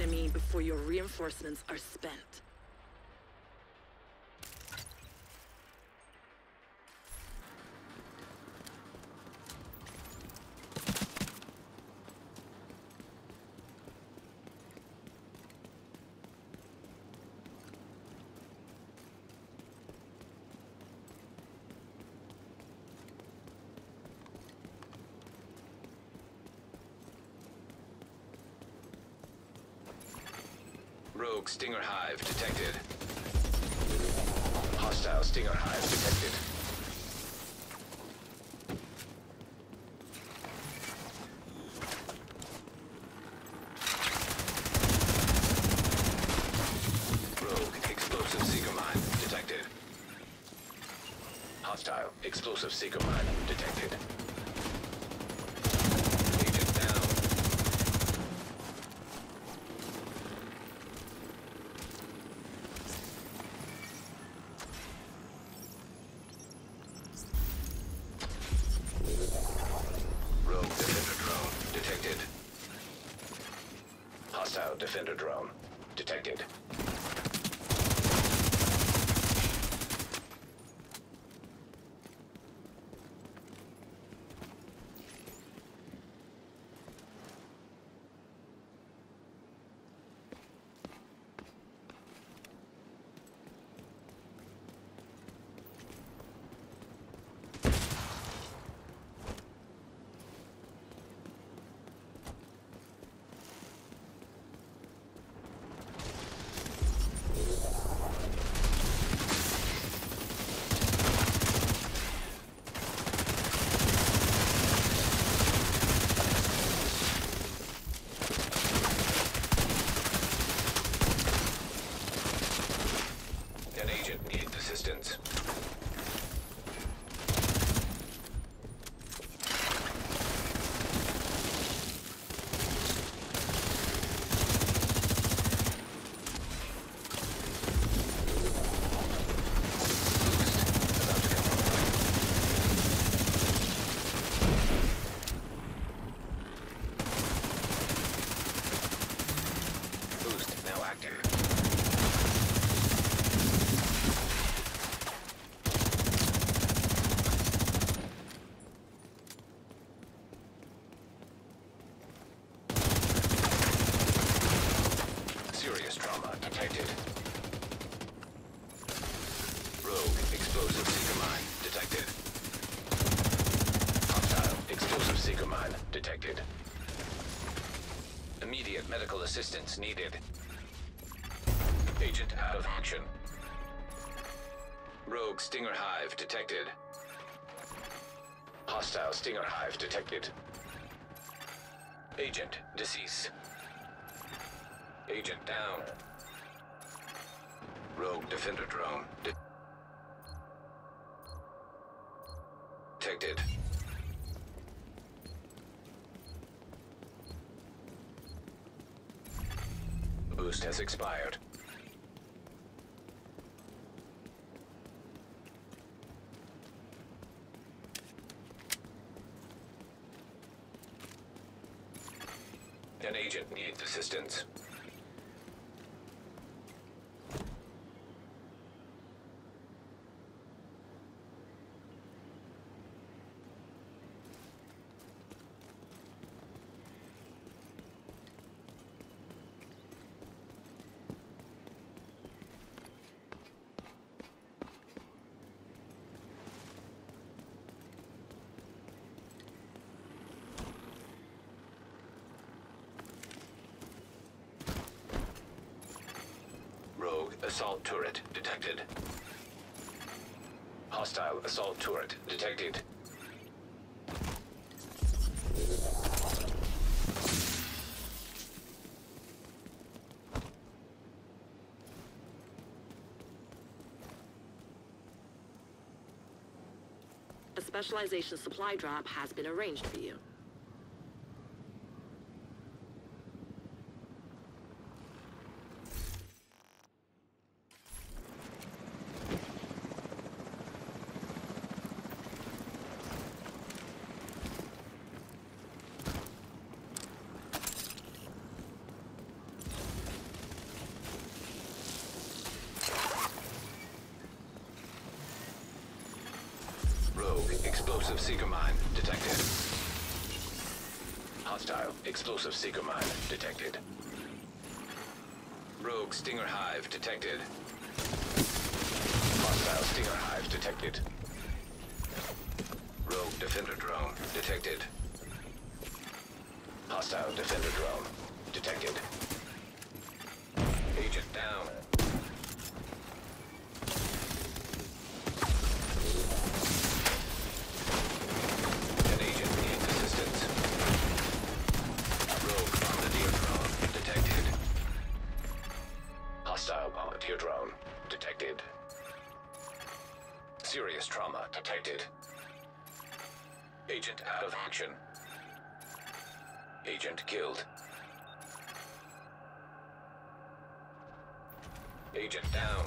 enemy before your reinforcements are spent. Rogue Stinger Hive detected. Hostile Stinger Hive detected. Explosive Seeker Mine detected. Detected. Immediate medical assistance needed. Agent out of action. Rogue Stinger Hive detected. Hostile Stinger Hive detected. Agent deceased. Agent down. Rogue Defender drone detected. Boost has expired. An agent needs assistance. Rogue assault turret detected. Hostile assault turret detected. A specialization supply drop has been arranged for you. Explosive seeker mine detected. Hostile explosive seeker mine detected. Rogue Stinger Hive detected. Hostile Stinger Hive detected. Rogue Defender drone detected. Hostile Defender drone detected. Agent down. Hostile drone detected. Serious trauma detected. Agent out of action. Agent killed. Agent down.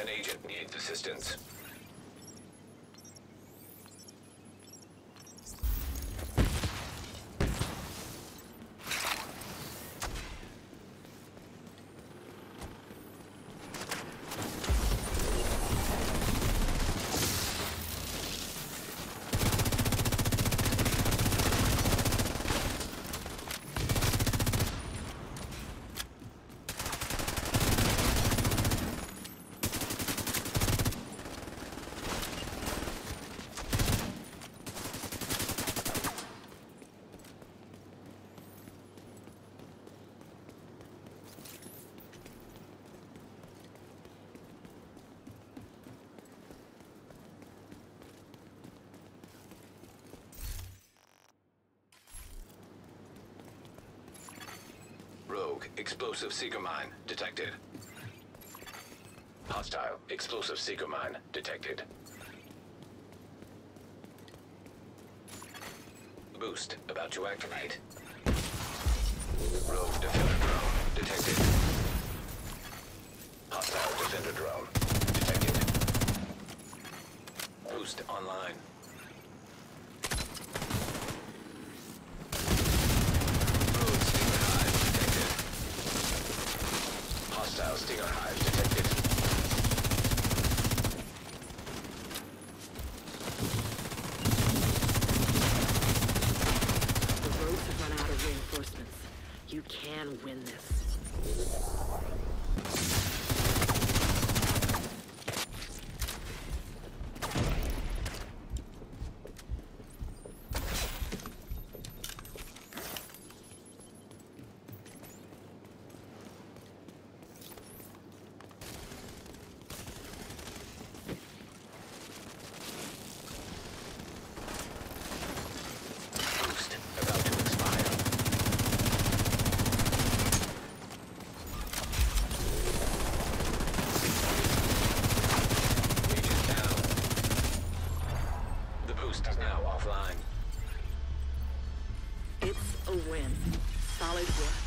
An agent needs assistance. Rogue explosive seeker mine detected. Hostile explosive seeker mine detected. Boost about to activate. Rogue defender drone detected. Hostile defender drone detected. Boost online. Rogue Stinger Hive detected. Hostile Stinger Hive detected. The rogues have run out of reinforcements. You can win this. Boost about to expire. Agent down. The boost is now offline. It's a win. Solid work.